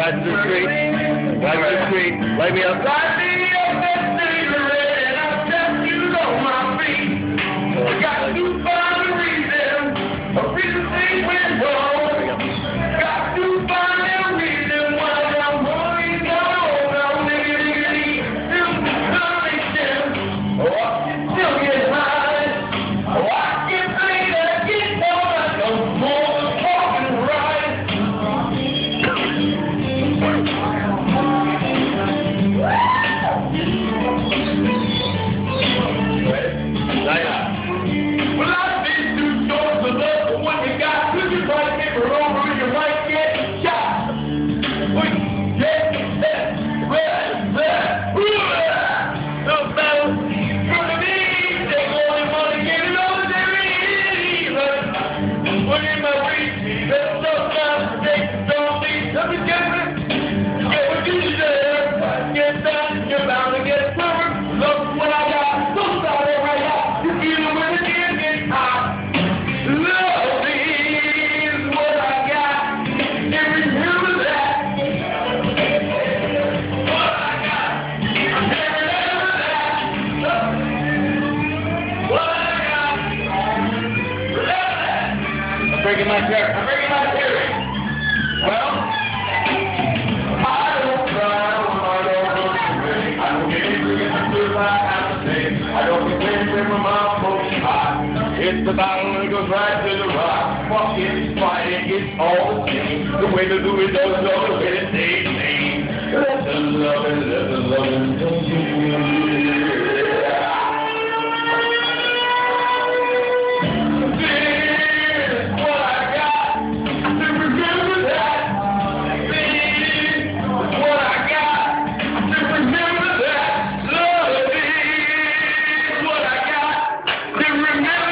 Light the street. Light the street. Light me up. Light me up. breaking my chair. I'm breaking my chair. Well, I don't cry when I. I don't get I have to say. I don't get my. It's the battle that goes right to the rock. Fuck fighting. it's all the same. The way to do it, doesn't know the way to say Then remember.